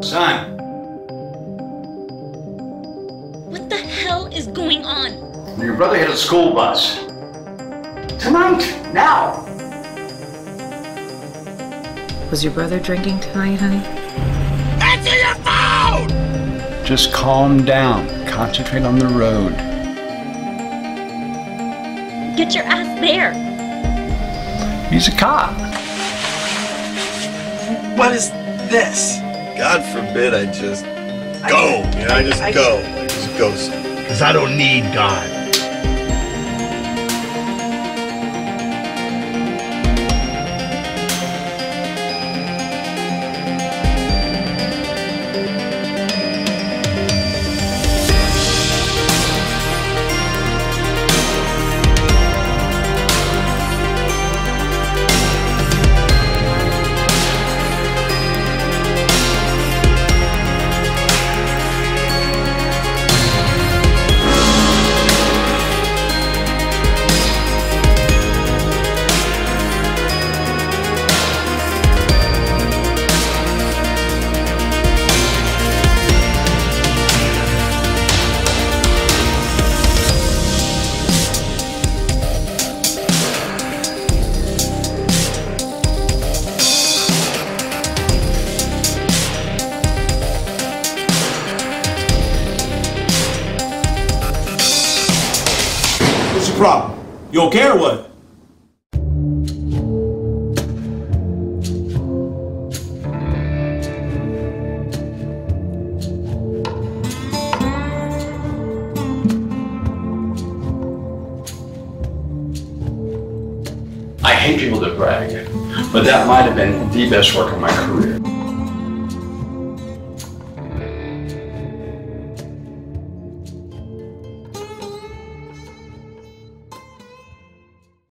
Son, What the hell is going on? your brother hit a school bus. Tonight, now. Was your brother drinking tonight, honey? Answer your phone! Just calm down. Concentrate on the road. Get your ass there. He's a cop. What is this? God forbid I just go. You know, I just I- go. I just go. Because I don't need God. Problem? You okay or what? I hate people that brag, but that might have been the best work of my career.